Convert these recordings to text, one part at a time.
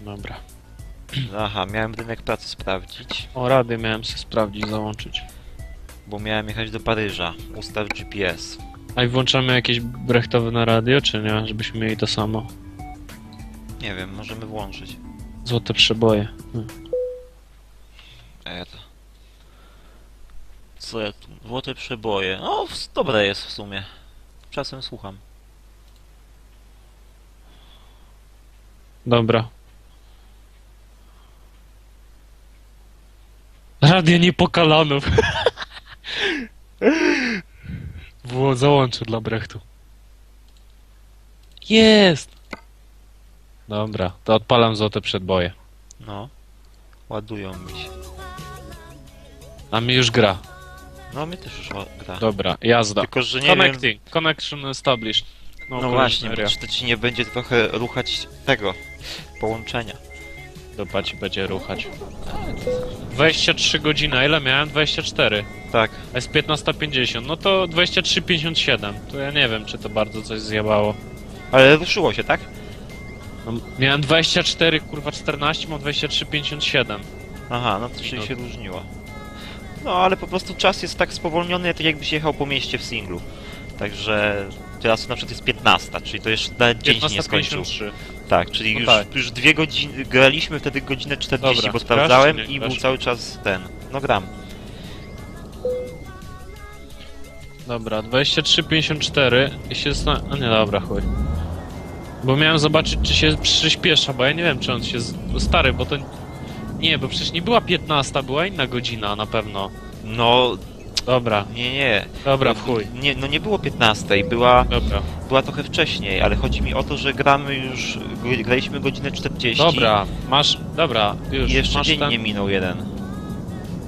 Dobra. Aha, miałem rynek pracy sprawdzić, O, rady miałem sobie sprawdzić, załączyć. bo miałem jechać do Paryża. Ustaw GPS. A i włączamy jakieś brechtowe na radio, czy nie? Żebyśmy mieli to samo. Nie wiem, możemy włączyć. Złote przeboje. Hmm. To... Co ja tu? Złote przeboje. O, w- dobre jest w sumie. Czasem słucham. Dobra. Radio Niepokalanów. Było załączę dla Brechtu. Jest! Dobra, to odpalam złote przedboje. No. Ładują mi się. A mi już gra. No, mnie też już gra. Dobra, jazda. Tylko, że nie wiem... Connecting. Connection established. No collision właśnie, czy to ci nie będzie trochę ruchać tego połączenia. Dopa ci będzie ruchać. 23 godziny, a ile miałem? 24. Tak. A jest 15.50, no to 23.57. To ja nie wiem, czy to bardzo coś zjebało. Ale ruszyło się, tak? No, miałem 24, kurwa 14, mam 23.57. Aha, no to czyli No. się różniło. No, ale po prostu czas jest tak spowolniony, tak jakbyś jechał po mieście w singlu. Także teraz na przykład jest 15, czyli to jeszcze nawet dzień się nie skończył. 15.53. Tak, czyli No już, tak. już dwie godziny, graliśmy wtedy godzinę 40, Dobra, bo grasz sprawdzałem nie i grasz? był cały czas ten. No gram. Dobra, 23.54 i się zna... A nie, dobra, chuj. Bo miałem zobaczyć, czy się przyspiesza, bo ja nie wiem, czy on się... Z... no Stary, bo to... Nie, bo przecież nie była 15, była inna godzina na pewno. No, Dobra, nie, nie. dobra, no, w chuj. Nie, no nie było 15, była, Dobra, była trochę wcześniej, ale chodzi mi o to, że gramy już, gr- graliśmy godzinę 40. dobra, masz... Dobra, już, I jeszcze masz dzień ten... nie minął jeden.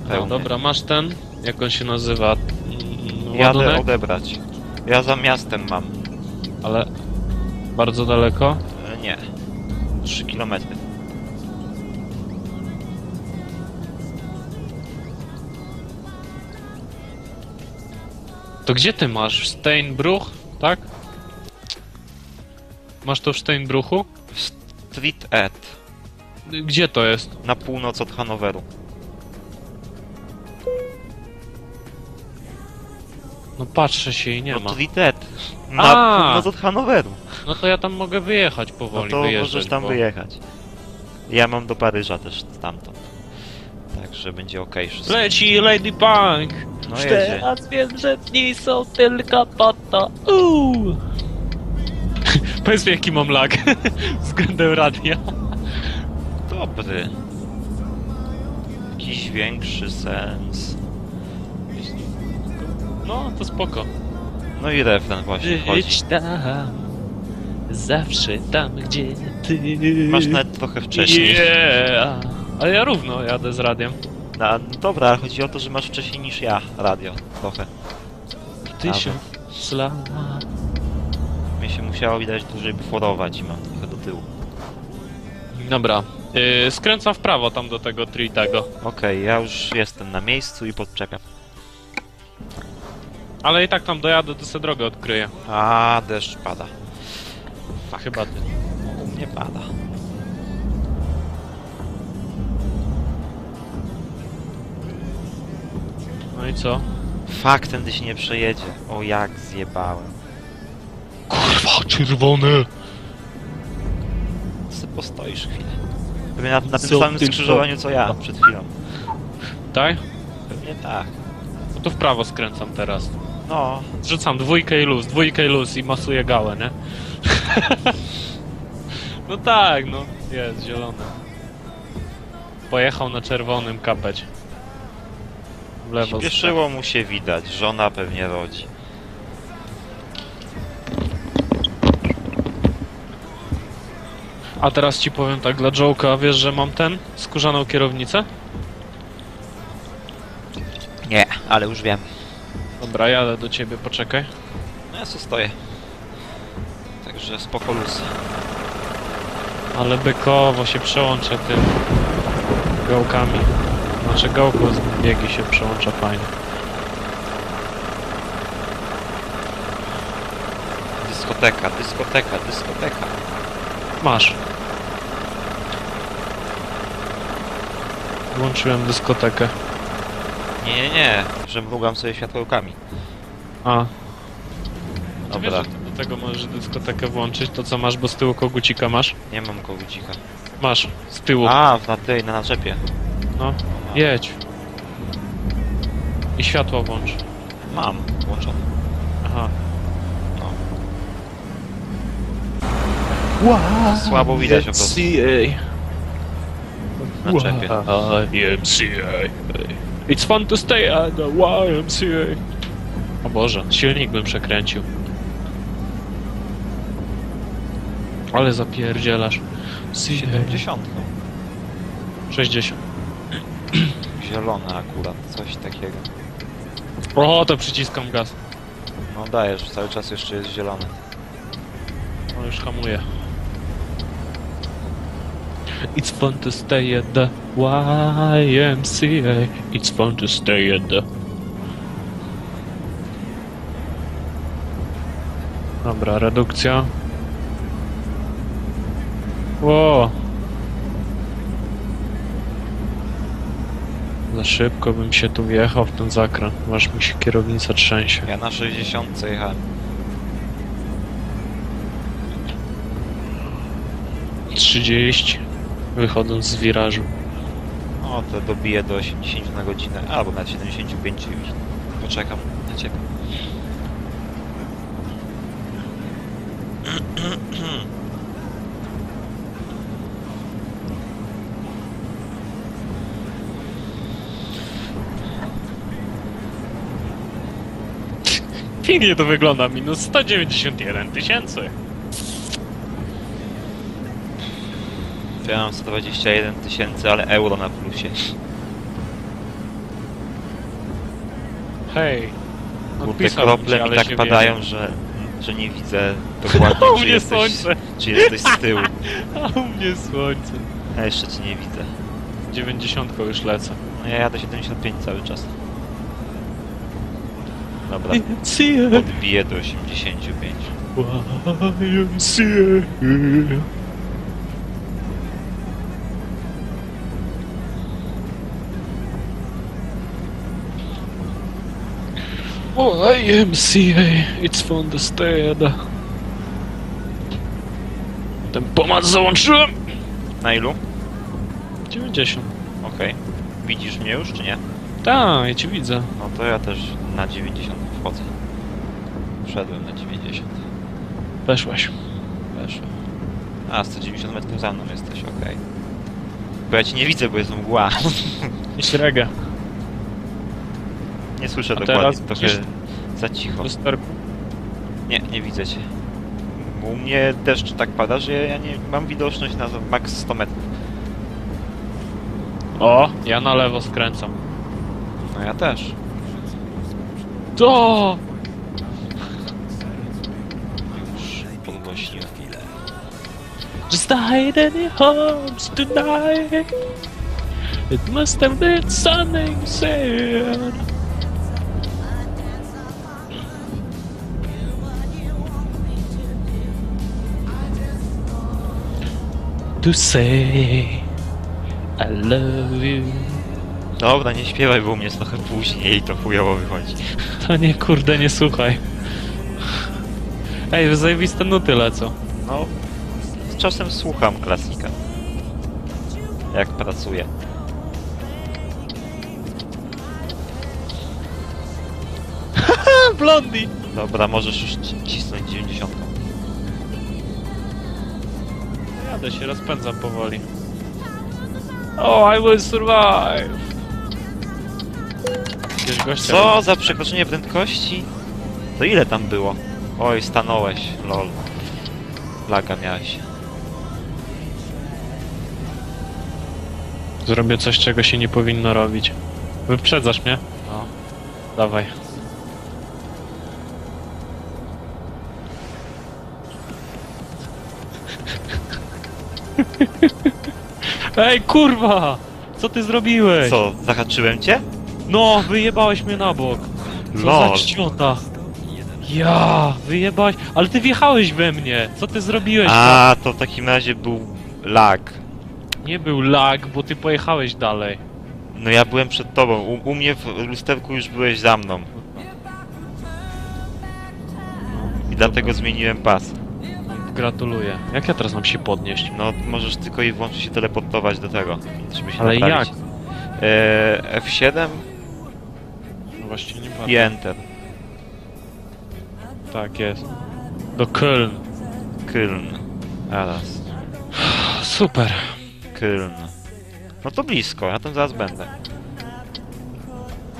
No, dobra, masz ten, jak on się nazywa, mm, Jadę ładunek, odebrać. Ja za miastem mam. ale bardzo daleko. E, Nie. 3 km. To gdzie ty masz? Steinbruch, tak? Masz to w Steinbruchu? Street Ed. Gdzie to jest? Na północ od Hanoweru. No patrzę się i nie no ma. Street Ed. Na A! północ od Hanoweru. No to ja tam mogę wyjechać No powoli, to wyjeżdżać, możesz tam bo... wyjechać. Ja mam do Paryża też stamtąd. Także będzie ok wszystko. Leci Lady Punk! No jedzie. Że dni są tylko po to. Uuu. Powiedz mi jaki mam lag względem radia. Dobry. Jakiś większy sens. No, to spoko. No i refren właśnie. Być tam, zawsze tam, gdzie ty. Masz nawet trochę wcześniej. Yeah. Ale ja równo jadę z radiem. No, dobra, ale chodzi o to, że masz wcześniej niż ja radio. Trochę. Tysiąc lat. Mnie się musiało widać dłużej buforować i mam trochę do tyłu. Dobra, yy, skręcam w prawo tam do tego Tritego. Okej, ja już jestem na miejscu i podczepiam. Ale i tak tam dojadę, to sobie drogę odkryję. A, deszcz pada. Chyba ty. U mnie pada. No i co? Fakt, tędy się nie przejedzie. O, jak zjebałem. Kurwa, czerwone! Ty postoisz chwilę. Pewnie na, na tym Co samym ty skrzyżowaniu co ja przed chwilą. Tak? Pewnie tak. No to w prawo skręcam teraz. No, Zrzucam dwójkę i luz, dwójkę i luz i masuję gałę, nie? no tak, no. Jest, zielone. Pojechał na czerwonym kapeć. W lewo. śpieszyło mu się widać. Żona pewnie rodzi. A teraz ci powiem tak dla Joe'ka, wiesz, że mam ten? Skórzaną kierownicę? Nie, ale już wiem. Dobra, jadę do ciebie, poczekaj. No ja co stoję. Także spoko luz. Ale bykowo się przełącza tym gałkami. Znaczy gałką z biegi się przełącza fajnie. Dyskoteka, dyskoteka, dyskoteka. Masz. Włączyłem dyskotekę. Nie, nie, nie, że mrugam sobie światełkami. A. To wiesz, Dobra, że ty do tego możesz dyskotekę włączyć, to co masz, bo z tyłu kogucika masz? nie mam kogucika. Masz, z tyłu. A, na tej, na naczepie. No, jedź. I światło włącz. Mam, włączone. Aha. No. Wow, Słabo widać po prostu. Na czepie. YMCA. It's fun to stay at the YMCA. O Boże, silnik bym przekręcił. Ale zapierdzielasz. 70. 60. Zielone akurat, coś takiego. O, to przyciskam gaz. No dajesz, cały czas jeszcze jest zielony. On już hamuje. It's fun to stay at the YMCA. It's fun to stay at the... Dobra, redukcja. Ło! Za szybko bym się tu wjechał w ten zakręt, aż mi się kierownica trzęsie. Ja na 60 jechałem. Trzydzieści, wychodząc z wirażu. No to dobiję do 80 na godzinę, albo na 75 już. Poczekam na ciebie. Pięknie to wygląda, minus 191 tysięcy. To ja mam 121 tysięcy, ale euro na plusie. Hej. Kurde, odpisałem krople ci, mi ale tak się padają, że, że nie widzę dokładnie, U czy mnie jesteś, słońce, czy jesteś z tyłu. a u mnie słońce. Ja jeszcze cię nie widzę. 90 już lecę. No ja jadę 75 cały czas. Dobra, YMCA, podbiję do 85. YMCA. YMCA, it's fun to stay at the... Ten pomad załączyłem! Na ilu? 90. Okej. Widzisz mnie już, czy nie? Tak, ja cię widzę. No to ja też na 90 wchodzę. Wszedłem na 90. Weszłaś. Weszłem. A, 190 metrów za mną jesteś, okej. Bo ja cię nie widzę, bo jest mgła. I śregę. nie słyszę A dokładnie, trochę widzisz- za cicho. Lusterku. Nie, nie widzę cię. U mnie deszcz tak pada, że ja nie mam widoczność na max 100 metrów. O, ja na lewo skręcam. No ja też. To! Just hide any homes tonight. It must have been something sad. To say I love you. Dobra, nie śpiewaj, bo u mnie jest trochę później i to chujowo wychodzi. To nie kurde, nie słuchaj. Ej, zajebiste nuty lecą. No, z czasem słucham klasika. Jak pracuję. Blondie! Dobra, możesz już ci- cisnąć 90. Jadę się, rozpędzam powoli. Oh, I will survive! Jakiegoś gościa... Co za przekroczenie prędkości? To ile tam było? Oj, stanąłeś, lol. Laga miałeś. Zrobię coś, czego się nie powinno robić. Wyprzedzasz mnie? No. Dawaj. Ej, kurwa! Co ty zrobiłeś? Co, zahaczyłem cię? No, wyjebałeś mnie na bok. Co Lol. za ciota. Ja, wyjebałeś. Ale ty wjechałeś we mnie. Co ty zrobiłeś? A, to w takim razie był lag. Nie był lag, bo ty pojechałeś dalej. No ja byłem przed tobą. U, u mnie w lusterku już byłeś za mną. I dlatego zmieniłem pas. Gratuluję. Jak ja teraz mam się podnieść? No, możesz tylko i wyłącznie się teleportować do tego, żeby się Ale naprawić. jak? E, F7 No właśnie nie i. Enter. Tak jest. Do Köln. Köln. Teraz. Super. Köln. No to blisko, ja tam zaraz będę.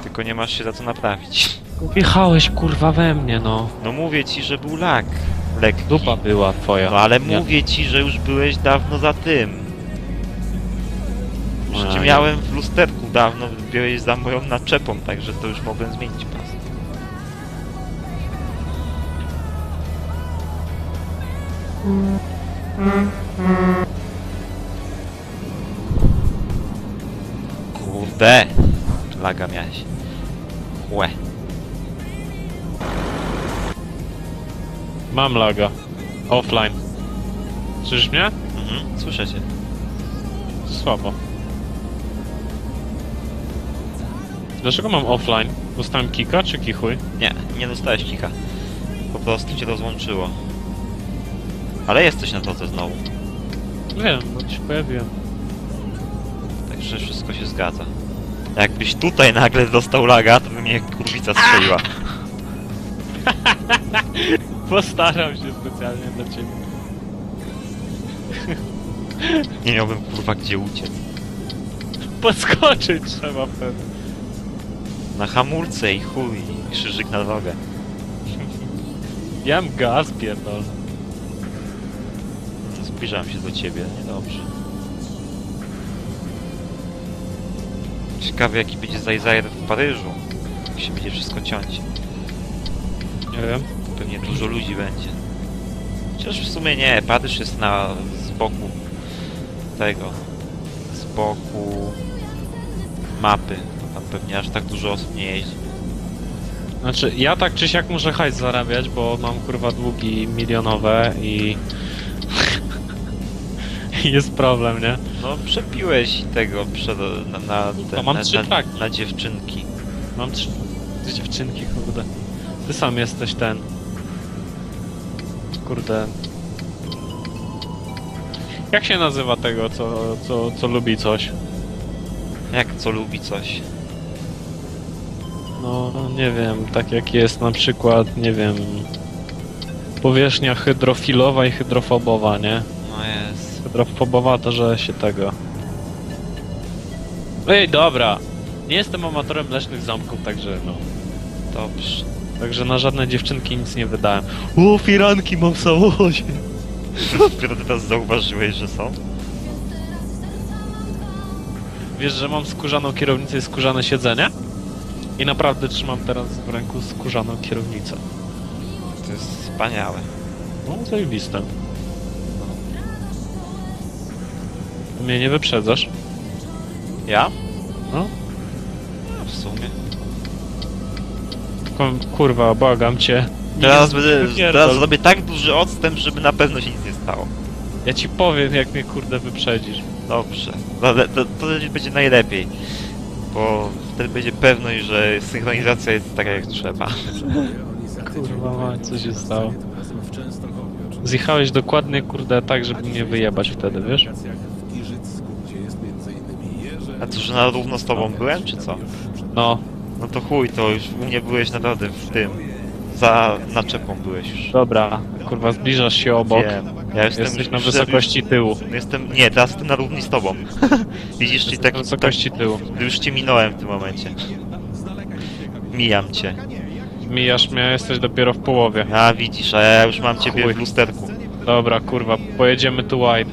Tylko nie masz się za co naprawić. Wjechałeś kurwa we mnie, no. No mówię ci, że był lag. Lekki. Dupa była twoja. No ale Nie. mówię ci, że już byłeś dawno za tym. Aj. miałem w lusterku dawno, byłeś za moją naczepą, także to już mogłem zmienić pas. Kurde! Laga miałeś. Łe. Mam laga. Offline. Słyszysz mnie? Mhm, słyszę cię. Słabo. Dlaczego mam offline? Dostałem kika czy kichuj? Nie, nie dostałeś kika. Po prostu cię rozłączyło. Ale jesteś na drodze znowu. Wiem, bo się pojawiłem. Także wszystko się zgadza. Jakbyś tutaj nagle dostał laga, to by mnie kurwica strzeliła. Postaram się specjalnie dla ciebie. Nie miałbym kurwa gdzie uciec. Podskoczyć trzeba wtedy. Na hamulce i chuj, i krzyżyk na drogę. Ja mam gaz pierdol. Zbliżam się do ciebie, niedobrze. Ciekawy jaki będzie zajzajer w Paryżu. Jak się będzie wszystko ciąć. Nie wiem. Pewnie dużo ludzi będzie. Chociaż w sumie nie, Paryż jest na z boku tego. Z boku mapy. Pewnie aż tak dużo osób nie jeździ. Znaczy, ja tak czy siak muszę hajs zarabiać, bo mam kurwa długi milionowe i... Jest problem, nie? No przepiłeś tego przed, na, na, te, mam na, trzy na, na dziewczynki. Mam trzy... Dziewczynki, kurde. Ty sam jesteś ten... Kurde... Jak się nazywa tego, co, co, co lubi coś? Jak co lubi coś. No, nie wiem, tak jak jest na przykład, nie wiem... Powierzchnia hydrofilowa i hydrofobowa, nie? No jest. Hydrofobowa to, że się tego... Ej, dobra! Nie jestem amatorem leśnych zamków, także no... Dobrze. Także na żadne dziewczynki nic nie wydałem. O, firanki mam w samochodzie! Dopiero teraz zauważyłeś, że są? Wiesz, że mam skórzaną kierownicę i skórzane siedzenie? I naprawdę trzymam teraz w ręku skórzaną kierownicę. To jest wspaniałe. No, zajebiste. Mnie nie wyprzedzasz? Ja? No? No, w sumie. Kom- Kurwa, błagam cię. Teraz, będę, teraz zrobię tak duży odstęp, żeby na pewno się nic nie stało. Ja ci powiem, jak mnie kurde wyprzedzisz. Dobrze. Ale to, to będzie najlepiej. Bo wtedy będzie pewność, że synchronizacja jest taka jak trzeba. Kurwa, mać, co się stało? Zjechałeś dokładnie, kurde, tak, żeby mnie wyjebać wtedy, wiesz? A to, że na równo z tobą byłem, czy co? No, No to chuj, to już u mnie byłeś naprawdę w tym. Za naczepą byłeś już. dobra, kurwa, zbliżasz się obok. Wiem. Ja jestem Jesteś na wysokości tyłu. Jestem, nie, teraz jestem na równi z tobą. Widzisz, czyli tak, na wysokości tyłu. tak, już cię minąłem w tym momencie. Mijam cię. Mijasz mnie, jesteś dopiero w połowie. A widzisz, a ja już mam ciebie Chuj. w lusterku. Dobra, kurwa, pojedziemy tu wide.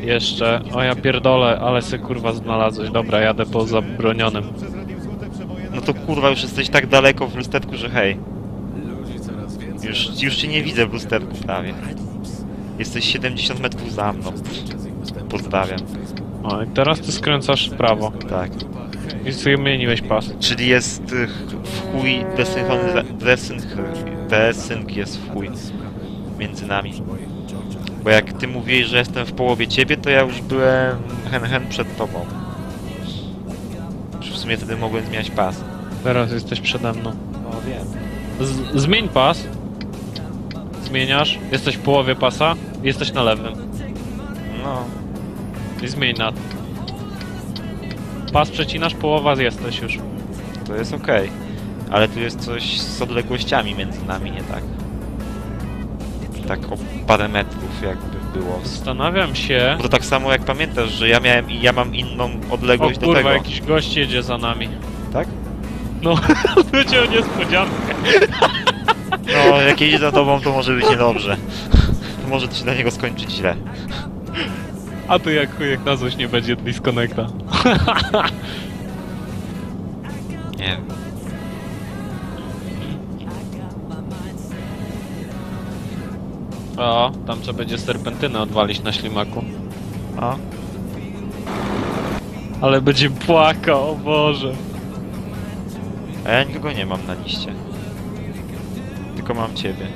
Jeszcze. O ja pierdolę, ale se kurwa znalazłeś. Dobra, jadę po zabronionym. No to kurwa już jesteś tak daleko w lusterku, że hej. Już, już cię nie widzę w lusterku prawie. Jesteś 70 metrów za mną. Pozdrawiam. O, i teraz ty skręcasz w prawo. Tak. I zmieniłeś pas. Czyli jest y, w chuj desynchroniza- desynch... desync jest w chuj między nami. Bo jak ty mówiłeś, że jestem w połowie ciebie, to ja już byłem hen hen przed tobą. sumie wtedy mogłem zmieniać pas. Teraz jesteś przede mną. No wiem. Z zmień pas. Zmieniasz. Jesteś w połowie pasa. Jesteś na lewym. No. I zmień na. Pas przecinasz, połowa jesteś już. To jest okej. Ale tu jest coś z odległościami między nami, nie tak? Tak o parę metrów jakby było. Zastanawiam się. Bo to tak samo jak pamiętasz, że ja miałem i ja mam inną odległość O do kurwa, tego. jakiś gość jedzie za nami. Tak? No, będzie o niespodziankę. No, jak jedzie za tobą, to może być niedobrze. To może to się dla niego skończyć źle. A tu jak chujek na złość nie będzie disconnecta. Nie wiem. O, tam trzeba będzie serpentynę odwalić na ślimaku. O, Ale będzie płakał, o Boże. a ja nikogo nie mam na liście. Tylko mam ciebie.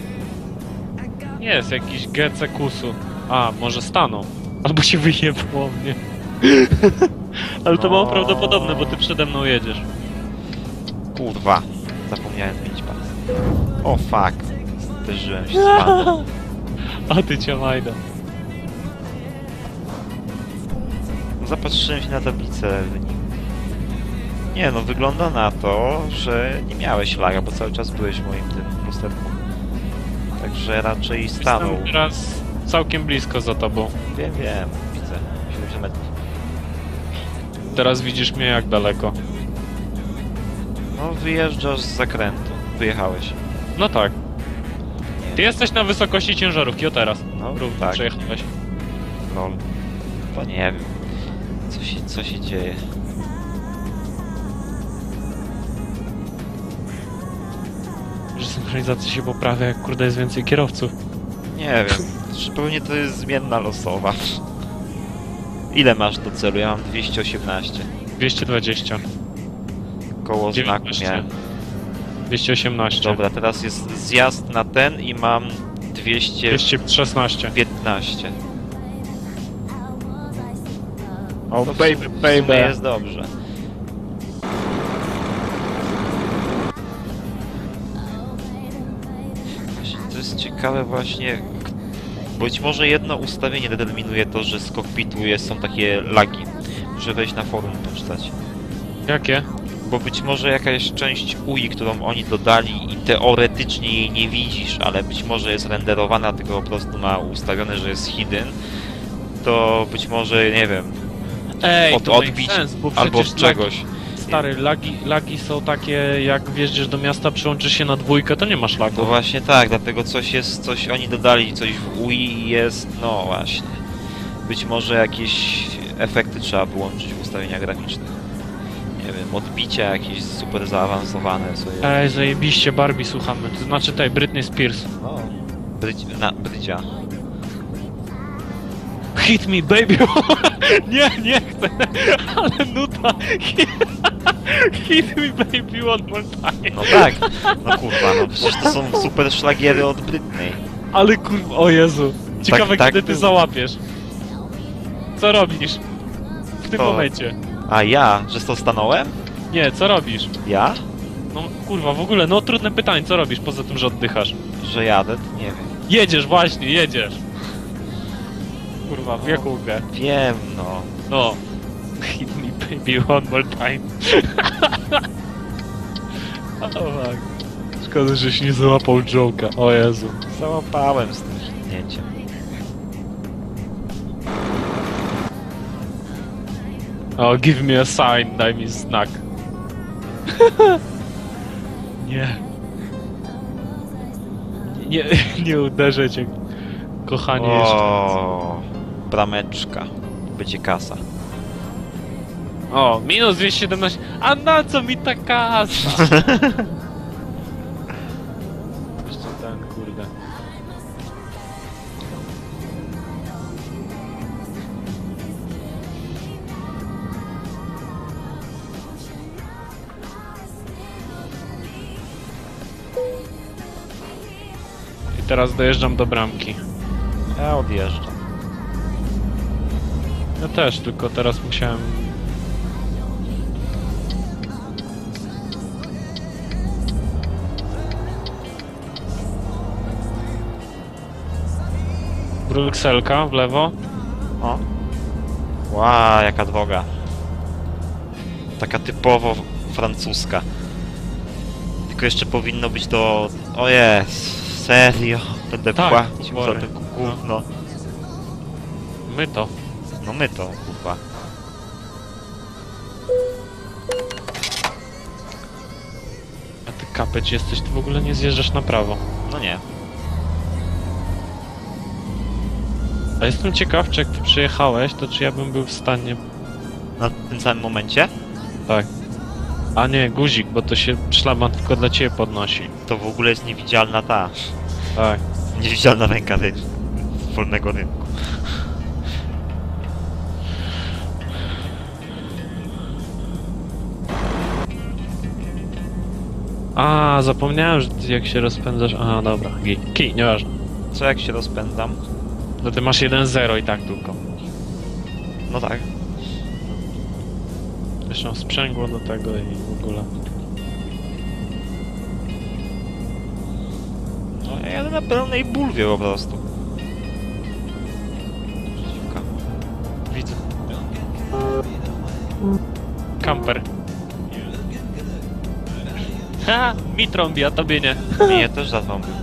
Jest jakiś GC kusu. A, może stanął. Albo się wyjebło mnie. Ale to mało No. prawdopodobne, bo ty przede mną jedziesz. Kurwa. Zapomniałem zmienić pas. O fuck. Zderzyłem się z panem. A ty cię majda. Zapatrzyłem się na tablicę wyniku. Nie no, wygląda na to, że nie miałeś laga, bo cały czas byłeś moim tym Także raczej stanął. Jestem teraz całkiem blisko za tobą. Wiem, wiem, widzę. 70 metrów. Teraz widzisz mnie jak daleko. No, wyjeżdżasz z zakrętu. Wyjechałeś. No tak. Ty jesteś na wysokości ciężarówki, o teraz. No, Równo tak. przejechałeś. Lol. To nie wiem. Co się, co się dzieje? Synchronizacja się poprawia, jak kurde jest więcej kierowców. Nie wiem. Pewnie to jest zmienna losowa. Ile masz do celu? Ja mam 218. 220. Koło znaku 19. miałem. 218. Dobra, teraz jest zjazd na ten i mam 215. 216. O, No w baby, baby. jest dobrze. To jest ciekawe właśnie, być może jedno ustawienie determinuje to, że z kokpitu jest, są takie lagi. Muszę wejść na forum poczytać. Jakie? Bo być może jakaś część UI, którą oni dodali i teoretycznie jej nie widzisz, ale być może jest renderowana, tylko po prostu ma ustawione, że jest hidden, to być może, nie wiem, Ej, od, to odbić sense, bo albo z czegoś. Lagi, stary, lagi, lagi są takie, jak wjeżdżasz do miasta, przyłączysz się na dwójkę, to nie masz No lagu. właśnie tak, dlatego coś jest, coś oni dodali, coś w UI jest, no właśnie. Być może jakieś efekty trzeba wyłączyć w ustawieniach graficznych. Nie wiem, odbicia jakieś super zaawansowane sobie. Ej, zajebiście, Barbie słuchamy, to znaczy tej, Britney Spears. No. Bryć, na, brydzia. Hit me, baby! nie, nie chcę, ale nuta. Hit me, baby, one more time. No tak, no kurwa, no przecież to są super szlagiery od Britney. Ale kurwa, o Jezu. Ciekawe, tak kiedy ty było. załapiesz. Co robisz? W tym To- momencie. A ja, że to stanąłem? Nie, co robisz? Ja? No kurwa, w ogóle, no trudne pytanie, co robisz poza tym, że oddychasz? Że jadę? Nie wiem. Jedziesz, właśnie, jedziesz. Kurwa, w jaką grę? Wiem, no. No. Hit me baby one more time. tak. Szkoda, żeś nie załapał joke'a, o Jezu. Załapałem z tym hitnięciem. O, give me a sign, daj mi znak. nie. Nie, nie uderzę cię, kochanie, jeszcze. Brameczka. Będzie kasa. O, minus 217. A na co mi ta kasa? Jeszcze ten, kurde. I teraz dojeżdżam do bramki. Ja odjeżdżam. Ja też, tylko teraz musiałem... Brukselka w lewo. O. Ła, jaka dwoga. Taka typowo francuska. Tylko jeszcze powinno być do... O jest, serio. Będę tak, płacił za to gówno. My to. No my to, kurwa. A ty kapeć jesteś, ty w ogóle nie zjeżdżasz na prawo. No nie. A jestem ciekaw, czy jak ty przyjechałeś, to czy ja bym był w stanie... Na tym samym momencie Tak. A nie, guzik, bo to się szlaban tylko dla ciebie podnosi. to w ogóle jest niewidzialna ta... Tak. Niewidzialna ręka tej wolnego rynku. A, zapomniałem, że ty jak się rozpędzasz... A, dobra, kij, kij nieważne. Co jak się rozpędzam? No ty masz 1-0 i tak tylko. No tak. Jeszcze sprzęgło do tego i w ogóle. No ja jadę na pełnej bulwie po prostu. Widzę. Kamper. Ha! Mi trąbi, a tobie nie. Mnie też zatrąbił.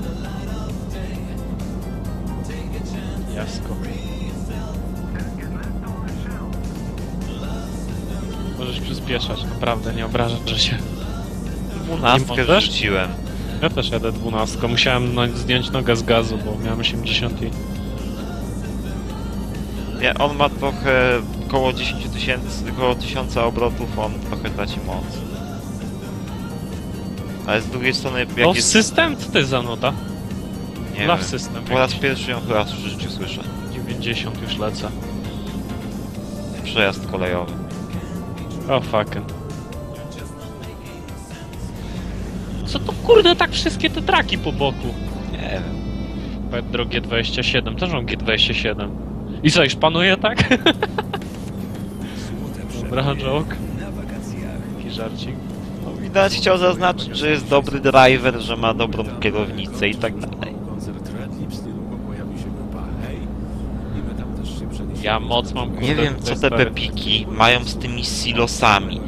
Jasko. Możesz przyspieszać, naprawdę, nie obrażasz się. Dwunastkę rzuciłem. Ja też jadę dwunastką. Musiałem no, zdjąć nogę z gazu, bo miałem 80 i... Nie, on ma trochę koło 10 tysięcy, koło 1000 obrotów, on trochę traci moc. Ale z drugiej strony, jak Love jest... System? Co to jest za nuta? Nie Love wiem, System. po raz pierwszy ją chyba w życiu słyszę. 90 już lecę. Przejazd kolejowy. O oh, fucking. Co to kurde tak wszystkie te traki po boku? Nie wiem. Pedro G27, też mam G27. I co, już panuje tak? Dobra, joke. Taki żarcik. Widać chciał zaznaczyć, że jest dobry driver, że ma dobrą kierownicę i tak dalej. Ja moc mam Nie wiem, co te pepiki mają z tymi silosami.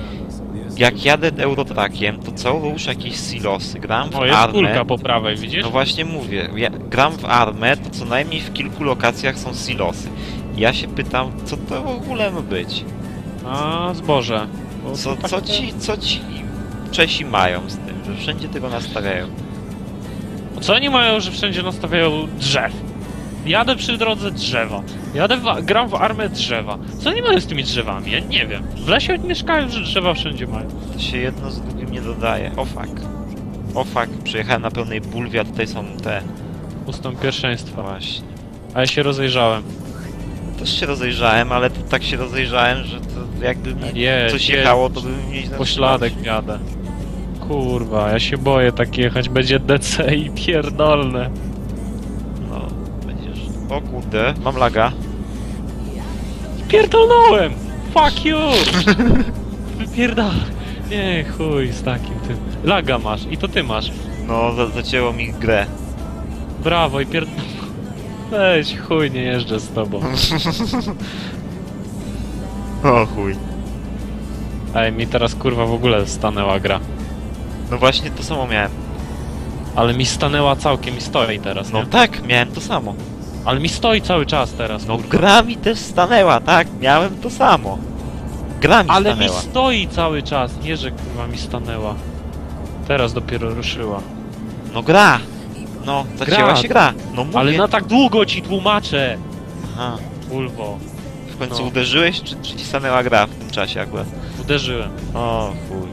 Jak jadę Eurotrackiem, to co rusz jakieś silosy. Gram w O, jest armę. kulka po prawej, widzisz? No właśnie mówię, ja gram w armę, to co najmniej w kilku lokacjach są silosy. Ja się pytam, co to w ogóle ma być? A, zboże. Bo Co, to co ci, co ci Czesi mają z tym, że wszędzie tego nastawiają? Co oni mają, że wszędzie nastawiają drzew? Jadę przy drodze drzewa. Jadę w, gram w armę drzewa. Co oni mają z tymi drzewami? Ja nie wiem. W lesie mieszkają, że drzewa wszędzie mają. To się jedno z drugim nie dodaje. O fuck. O fuck, przyjechałem na pełnej bulwie, a tutaj są te... Ustąp pierwszeństwa. Właśnie. A ja się rozejrzałem. Też się rozejrzałem, ale tak się rozejrzałem, że to jakby mi coś jechało, to by mnie Pośladek jadę. Kurwa, ja się boję tak jechać. Będzie DC i pierdolne. No, będziesz... O kurde, mam laga. Pierdolnąłem! Fuck you! Wypierdol... Nie, chuj z takim tym. Laga masz i to ty masz. No, za zacięło mi grę. Brawo i pierd... Weź, chuj, nie jeżdżę z tobą. O chuj. Ej, mi teraz kurwa w ogóle stanęła gra. No właśnie to samo miałem. Ale mi stanęła całkiem i stoi teraz, No nie? tak, miałem to samo. Ale mi stoi cały czas teraz. No kurwa. gra mi też stanęła, tak, miałem to samo. Gra mi Ale mi stanęła. stoi cały czas, nie że kurwa mi stanęła. Teraz dopiero ruszyła. No gra. No, zacięła Gra. się gra. No mówię. Ale na tak długo ci tłumaczę! Aha. Ulwo. W końcu No. uderzyłeś, czy, czy ci stanęła gra w tym czasie akurat? Uderzyłem. O chuj.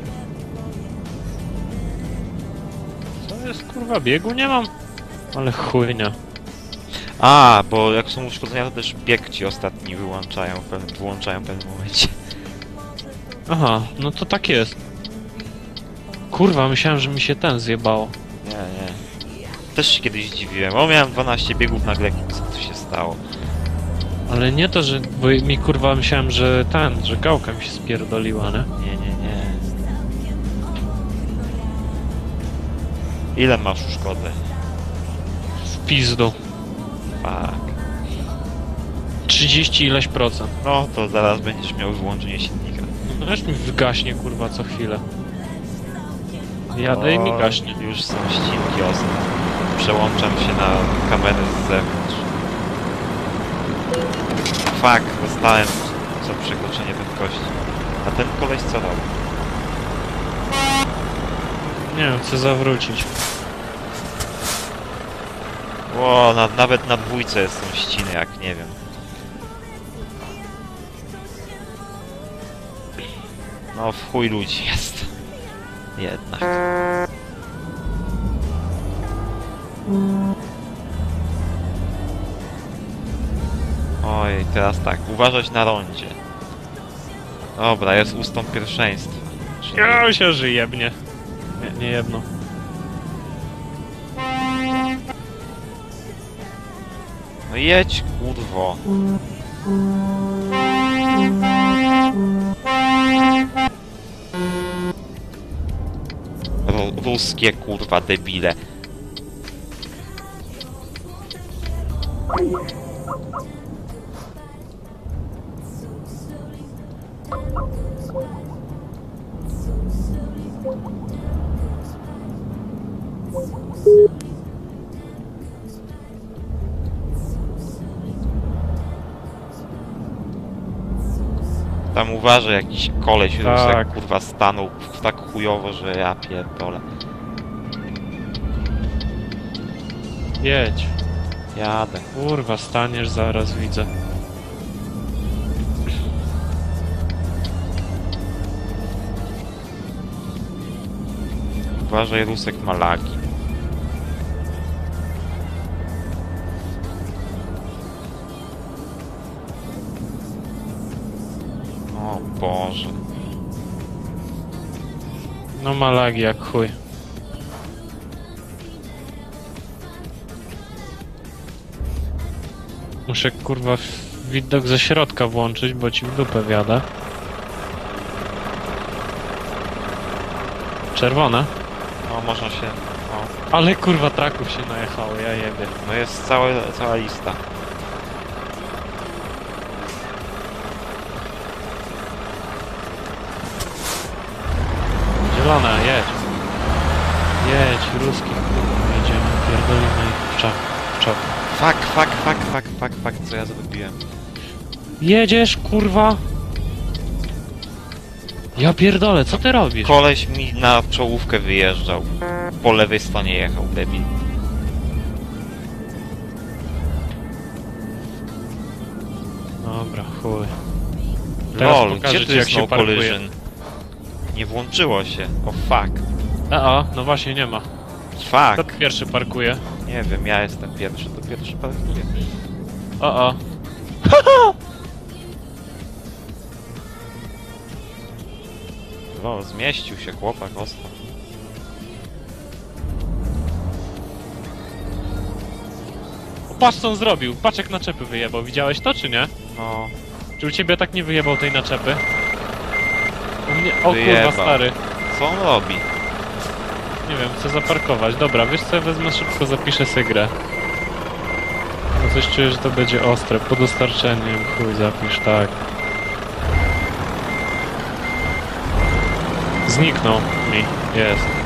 Kurwa biegu nie mam. Ale chujnia. A, bo jak są uszkodzenia, to też bieg ci ostatni wyłączają, w pewnym, wyłączają w pewnym momencie. Aha, no to tak jest. Kurwa, myślałem, że mi się ten zjebało. Nie, nie. Też się kiedyś dziwiłem. O, miałem 12 biegów nagle, co tu się stało? Ale nie to, że... Bo mi kurwa myślałem, że ten, że gałka mi się spierdoliła, nie? Nie, nie, Ile masz uszkodzeń? W pizdu. Fuck. 30 ileś procent. No to zaraz będziesz miał wyłączenie silnika. No też mi wygaśnie kurwa co chwilę. Jadę i mi gaśnie. Już są ścinki ostre. Przełączam się na kamerę z zewnątrz. Fuck, dostałem za przekroczenie prędkości. A ten koleś co robi? Nie wiem, chcę zawrócić. Ło, na, nawet na dwójce są ściny, jak nie wiem. No w chuj ludzi jest. Jednak. Oj, teraz tak, uważać na rondzie. Dobra, jest ustąp pierwszeństwa. Ja się żyje mnie. Nie, nie jedno. No jedź, kurwo. Ru ruskie, kurwa, debile. Tam uważaj, jakiś koleś rusek, Tak. kurwa, stanął tak chujowo, że ja pierdolę. Jedź. Jadę. Kurwa, staniesz zaraz, widzę. Uważaj, rusek ma lagi. Boże. No ma lagi jak chuj. Muszę kurwa widok ze środka włączyć, bo ci w dupę wiadę. Czerwone. No można się... No, Ale kurwa traków się najechało, ja jebie. no jest cała lista. Czap. Fuck, fuck, fuck, fuck, fuck, fuck, co ja zrobiłem? Jedziesz, kurwa! Ja pierdolę, co ty robisz? Koleś mi na czołówkę wyjeżdżał. Po lewej stronie jechał, debil. Dobra, chuj. Teraz Lol, pokażę gdzie tu ci, jest jak się no parkuje. collision? Nie włączyło się. O fuck. A, o, no właśnie nie ma. Kto Fuck. pierwszy parkuje? Nie wiem, ja jestem pierwszy, to pierwszy parkuję. O, o. No, zmieścił się chłopak ostro. o patrz co on zrobił. Paczek naczepy wyjebał. Widziałeś to, czy nie? No, Czy u ciebie tak nie wyjebał tej naczepy? U mnie... O Wyjebał. kurwa, stary. co on robi? Nie wiem, chcę zaparkować. Dobra, wiesz co, ja wezmę szybko, zapiszę sobie grę. No coś czuję, że to będzie ostre. Po dostarczeniem, chuj, zapisz, tak. Zniknął mi. Jest.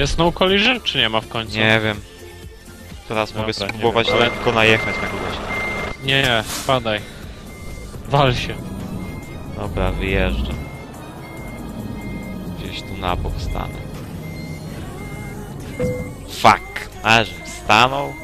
Jest no collision, czy nie ma w końcu? Nie wiem. Teraz mogę Dobra, nie spróbować wiem, ale- lekko najechać na kogoś. Nie, nie, spadaj. Wal się. Dobra, wyjeżdżam. Gdzieś tu na bok stanę. Fuck! Aż stanął.